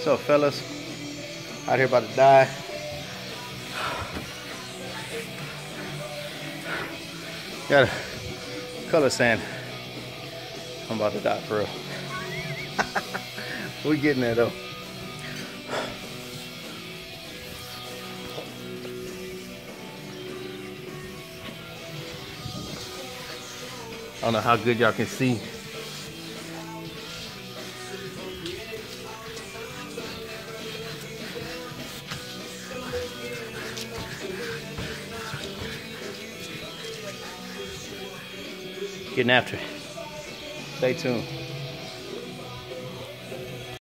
So fellas, out here about to die. Got a color sand. I'm about to die for real. we getting there though. I don't know how good y'all can see. Getting after it. Stay tuned.